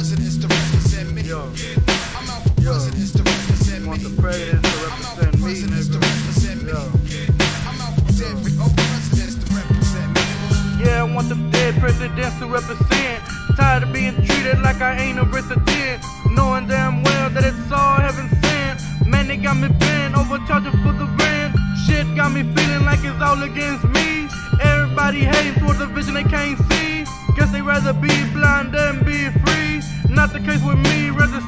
presidents to represent me. Yo, I'm out for Yo. presidents to represent want me. the presidents to represent me, presidents to represent me. Yo. I'm out for oh presidents to represent me. Yeah, I want them dead presidents to represent. Tired of being treated like I ain't a resident. Knowing damn well that it's all heaven sent. Man, they got me bent, overcharging for the rent. Shit got me feeling like it's all against me. Everybody hating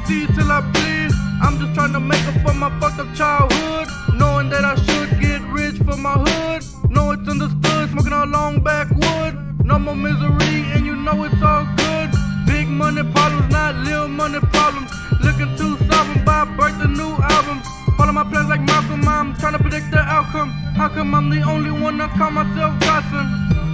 50 till I bleed. I'm just trying to make up for my fucked up childhood. Knowing that I should get rich for my hood. Know it's understood, smoking all long backwood. No more misery, and you know it's all good. Big money problems, not little money problems. Looking to solve them by birth, a new album. Follow my plans like Malcolm, I'm trying to predict the outcome. How come I'm the only one that call myself Godson?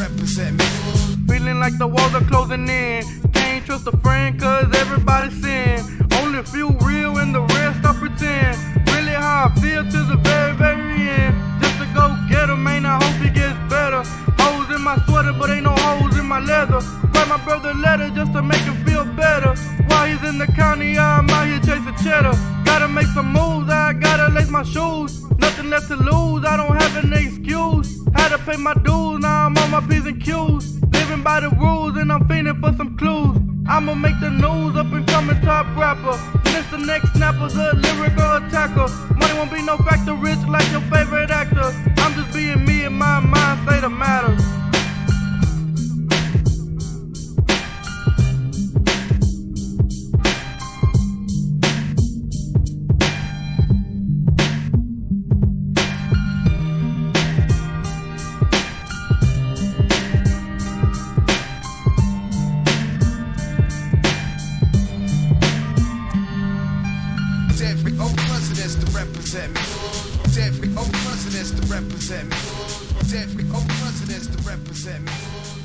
Represent me. Feeling like the walls are closing in. Can't trust a friend cause everybody's sin. Only a few real and the rest are pretend. Really how I feel to the very, very end. Just to go get 'em, man, I hope it gets better. Holes in my sweater, but ain't no holes in my leather. Write my brother letter just to make him feel better. While he's in the county, I'm out here chasing cheddar. Gotta make some moves, I gotta lace my shoes. Nothing left to lose, I don't have an excuse. Had to pay my dues, now my P's and Q's. Living by the rules and I'm fiending for some clues. I'ma make the news up and coming top rapper. The next snapper's a lyrical attacker. Money won't be no factor, rich like your favorite actor. Represent me. Every oh presidents to represent me. Every oh presidents to represent me.